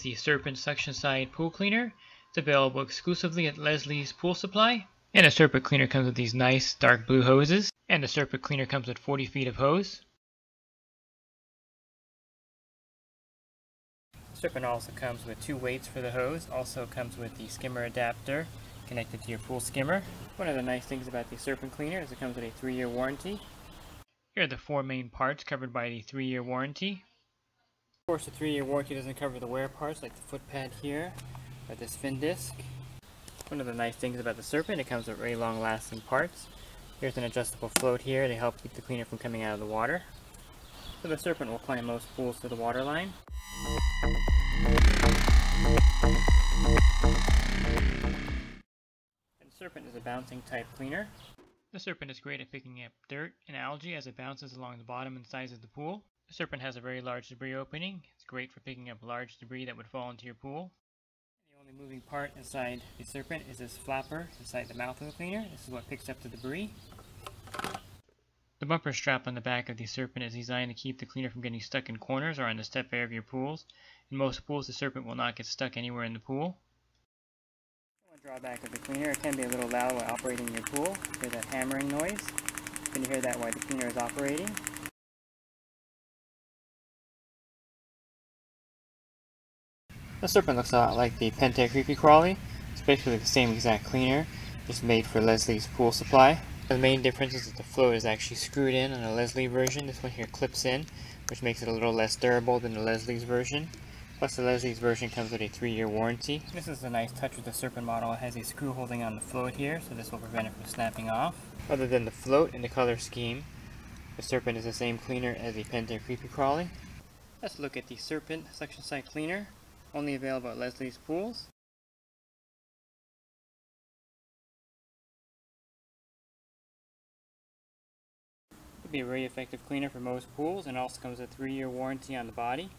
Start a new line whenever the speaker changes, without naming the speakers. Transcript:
the Serpent Suction Side Pool Cleaner. It's available exclusively at Leslie's Pool Supply. And a Serpent Cleaner comes with these nice dark blue hoses. And the Serpent Cleaner comes with 40 feet of hose. Serpent also comes with two weights for the hose. Also comes with the skimmer adapter connected to your pool skimmer. One of the nice things about the Serpent Cleaner is it comes with a 3-year warranty. Here are the four main parts covered by the 3-year warranty. Of course, the 3-year warranty doesn't cover the wear parts like the foot pad here, or this fin disc. One of the nice things about the Serpent, it comes with very long lasting parts. Here's an adjustable float here to help keep the cleaner from coming out of the water. So the Serpent will climb most pools to the water line. And Serpent is a bouncing type cleaner. The Serpent is great at picking up dirt and algae as it bounces along the bottom and sides of the pool. The Serpent has a very large debris opening. It's great for picking up large debris that would fall into your pool. The only moving part inside the Serpent is this flapper inside the mouth of the cleaner. This is what picks up the debris. The bumper strap on the back of the Serpent is designed to keep the cleaner from getting stuck in corners or on the step area of your pools. In most pools, the Serpent will not get stuck anywhere in the pool. One drawback of the cleaner, it can be a little loud while operating your pool. Hear that hammering noise. Can you can hear that while the cleaner is operating. The Serpent looks a lot like the Pentair Kreepy Krauly. It's basically the same exact cleaner, just made for Leslie's pool supply. The main difference is that the float is actually screwed in on a Leslie version. This one here clips in, which makes it a little less durable than the Leslie's version. Plus the Leslie's version comes with a 3-year warranty. This is a nice touch with the Serpent model. It has a screw holding on the float here, so this will prevent it from snapping off. Other than the float and the color scheme, the Serpent is the same cleaner as the Pentair Kreepy Krauly. Let's look at the Serpent Suction Side Cleaner, only available at Leslie's Pools. It'll be a very effective cleaner for most pools and also comes with a 3-year warranty on the body.